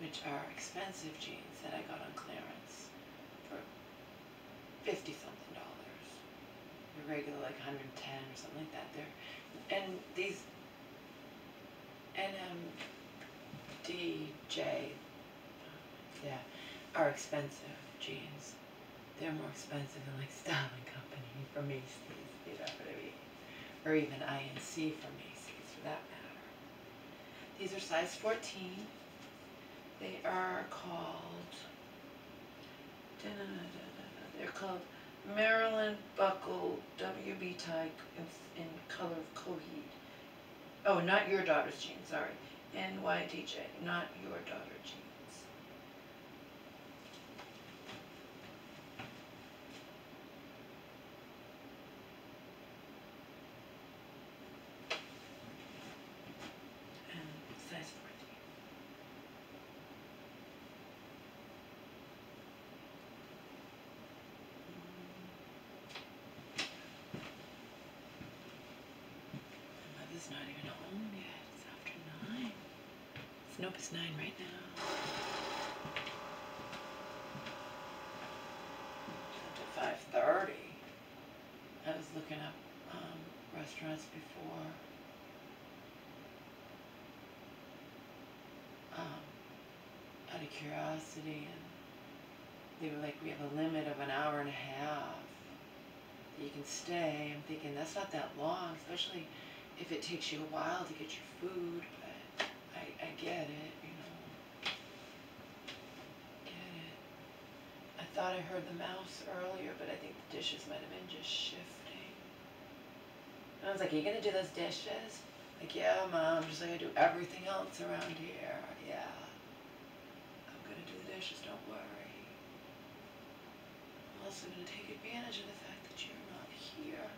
which are expensive jeans that I got on clearance for fifty something dollars. They're regular like hundred and ten or something like that. They're and these NMDJ, um, yeah, are expensive jeans. They're more expensive than like Style and Company for Macy's, you know what I mean? Or even INC for Macy's for that matter. These are size 14. They are called, they're called Marilyn Buckle WB tie in, in color of Coheed. Oh, not your daughter's jeans, sorry. NYDJ, not your daughter jeans. And size 14. My mother's not even home yet. It's after nine. It's, nope, it's nine right now. To five thirty. I was looking up um, restaurants before. Um, out of curiosity, and they were like, we have a limit of an hour and a half that you can stay. I'm thinking that's not that long, especially if it takes you a while to get your food. I, get it, you know. Get it. I thought I heard the mouse earlier, but I think the dishes might have been just shifting. And I was like, Are you gonna do those dishes? Like, yeah, mom, just like I do everything else around here. Yeah. I'm gonna do the dishes, don't worry. I'm also gonna take advantage of the fact that you're not here.